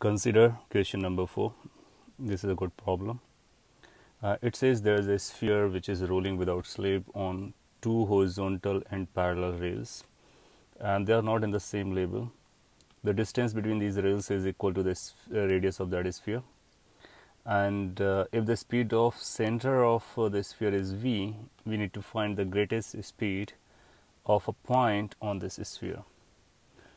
Consider question number 4. This is a good problem. Uh, it says there is a sphere which is rolling without slip on two horizontal and parallel rails and they are not in the same label. The distance between these rails is equal to the uh, radius of that sphere and uh, if the speed of center of uh, the sphere is v, we need to find the greatest speed of a point on this sphere.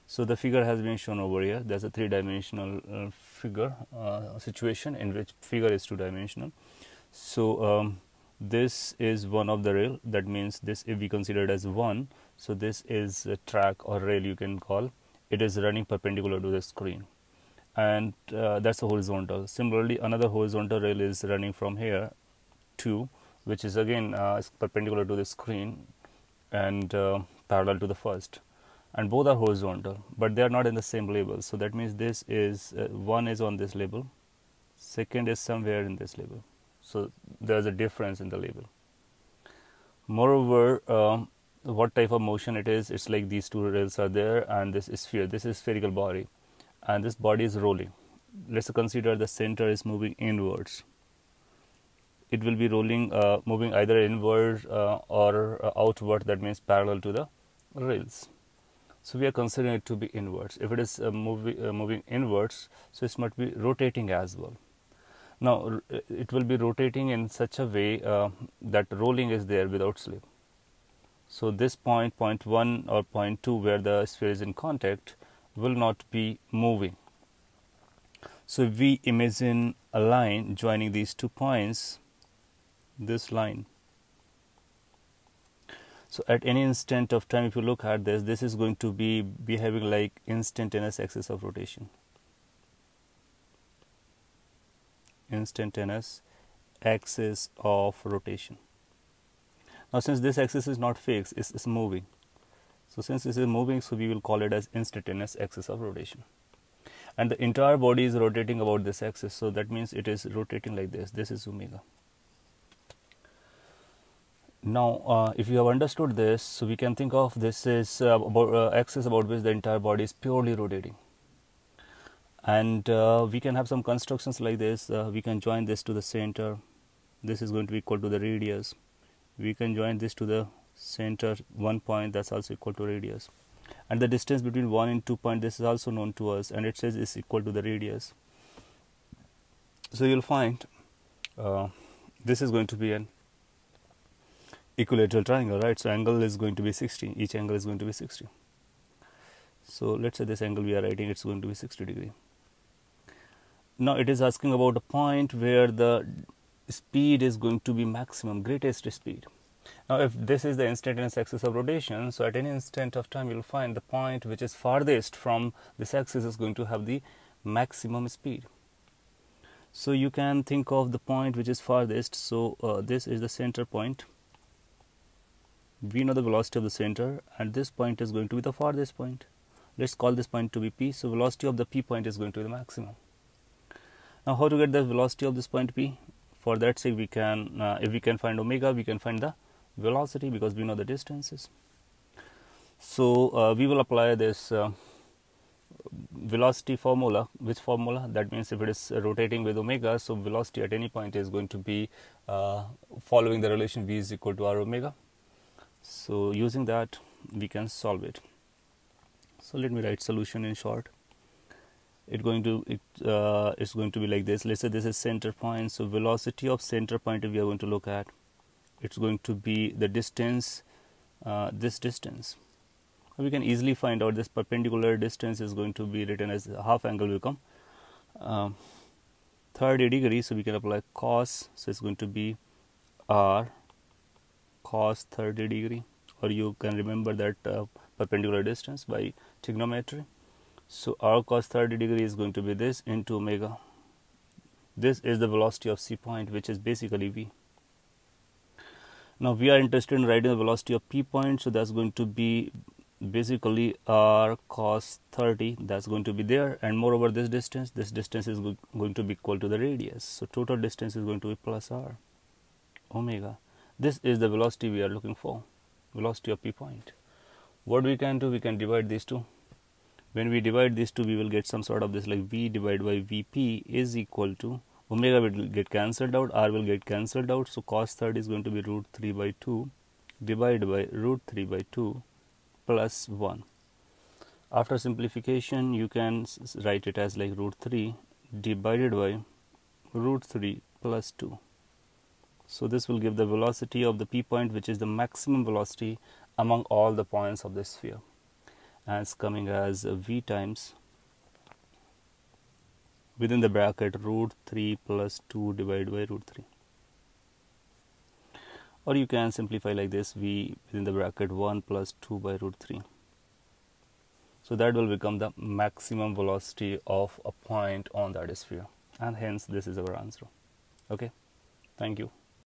So the figure has been shown over here. There's a three-dimensional uh, figure uh, situation in which figure is two-dimensional. So um, this is one of the rail. That means this if we consider it as one. So this is a track or rail you can call. It is running perpendicular to the screen, and uh, that's a horizontal. Similarly, another horizontal rail is running from here to, which is again uh, perpendicular to the screen and uh, parallel to the first and both are horizontal but they are not in the same label. So that means this is uh, one is on this label second is somewhere in this label. So there's a difference in the label. Moreover um, what type of motion it is it's like these two rails are there and this is sphere this is spherical body and this body is rolling. Let's consider the center is moving inwards. It will be rolling uh, moving either inward uh, or uh, outward that means parallel to the rails so we are considering it to be inwards. If it is uh, moving, uh, moving inwards, so it must be rotating as well. Now it will be rotating in such a way uh, that rolling is there without slip. So this point, point 1 or point 2 where the sphere is in contact will not be moving. So we imagine a line joining these two points, this line so at any instant of time, if you look at this, this is going to be behaving like instantaneous axis of rotation. Instantaneous axis of rotation. Now, since this axis is not fixed, it's, moving. So, since this is moving, so we will call it as instantaneous axis of rotation. And the entire body is rotating about this axis. So, that means it is rotating like this. This is omega. Now, uh, if you have understood this, so we can think of this is uh, about uh, axis about which the entire body is purely rotating. And uh, we can have some constructions like this. Uh, we can join this to the center. This is going to be equal to the radius. We can join this to the center one point that's also equal to radius. And the distance between one and two point this is also known to us and it says is equal to the radius. So you'll find uh, this is going to be an equilateral triangle, right? So angle is going to be 60. Each angle is going to be 60. So let's say this angle we are writing, it's going to be 60 degree. Now it is asking about a point where the speed is going to be maximum, greatest speed. Now if this is the instantaneous axis of rotation, so at any instant of time you'll find the point which is farthest from this axis is going to have the maximum speed. So you can think of the point which is farthest. So uh, this is the center point we know the velocity of the center and this point is going to be the farthest point. Let's call this point to be P. So velocity of the P point is going to be the maximum. Now how to get the velocity of this point P? For that sake we can, uh, if we can find omega, we can find the velocity because we know the distances. So uh, we will apply this uh, velocity formula. Which formula? That means if it is rotating with omega, so velocity at any point is going to be uh, following the relation v is equal to r omega so using that we can solve it. So let me write solution in short. It going to it uh, it's going to be like this. Let's say this is center point. So velocity of center point we are going to look at it's going to be the distance uh, this distance. We can easily find out this perpendicular distance is going to be written as half angle will come. Um, 30 degrees so we can apply cos. So it's going to be r cos 30 degree or you can remember that uh, perpendicular distance by trigonometry. So r cos 30 degree is going to be this into omega. This is the velocity of c point which is basically v. Now we are interested in writing the velocity of p point so that's going to be basically r cos 30 that's going to be there and moreover this distance this distance is going to be equal to the radius. So total distance is going to be plus r omega this is the velocity we are looking for, velocity of p point. What we can do, we can divide these two. when we divide these two we will get some sort of this like v divided by vp is equal to omega will get cancelled out r will get cancelled out so cos third is going to be root 3 by 2 divided by root 3 by 2 plus 1 after simplification you can write it as like root 3 divided by root 3 plus 2 so this will give the velocity of the p point which is the maximum velocity among all the points of the sphere. And it's coming as v times within the bracket root 3 plus 2 divided by root 3 or you can simplify like this v within the bracket 1 plus 2 by root 3 so that will become the maximum velocity of a point on that sphere. And hence this is our answer. Okay? Thank you